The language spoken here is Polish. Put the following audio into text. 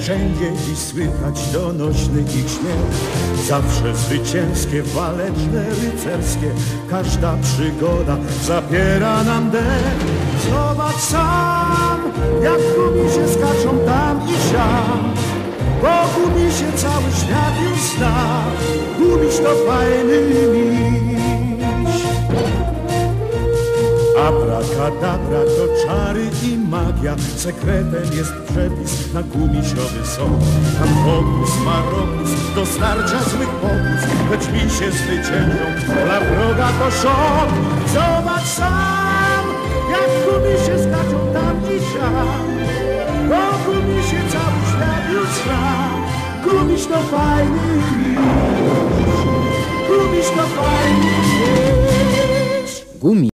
Wszędzie dziś słychać donośny ich śmiech Zawsze zwycięskie, waleczne, rycerskie. Każda przygoda zapiera nam dech. Zobacz sam, jak się skaczą tam i siam. Wokół mi się cały świat już zna Gubisz to fajny miś Abrakadabra to czary i magia. Sekretem jest przepis na gumisiowy sok. Tam fokus, marokus, do starcia złych pokus. Lecz mi się zwyciężą, dla wroga to szok. Zobacz sam, jak gumisie skaczą tam i siam Wokół mi się cały świat już zna Gumiś to fajny miś Gumiś to fajny Gumi